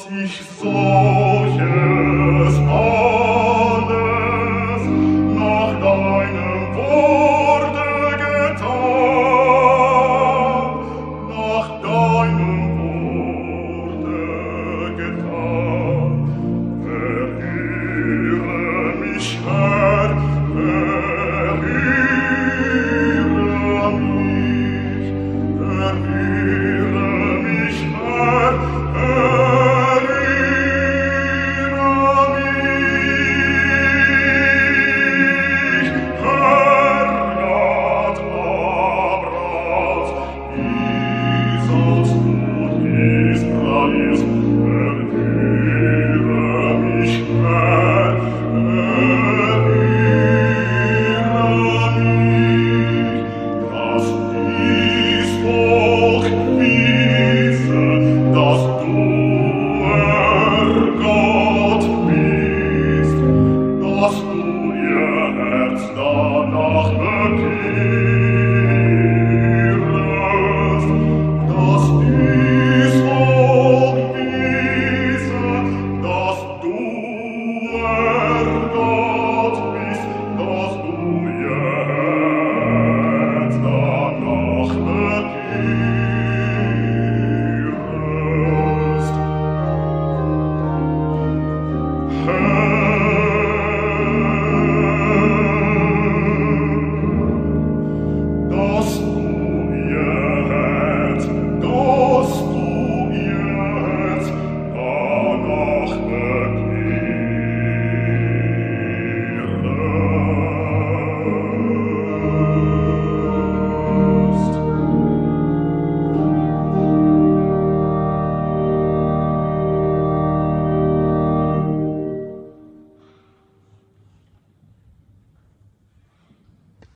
dass ich solche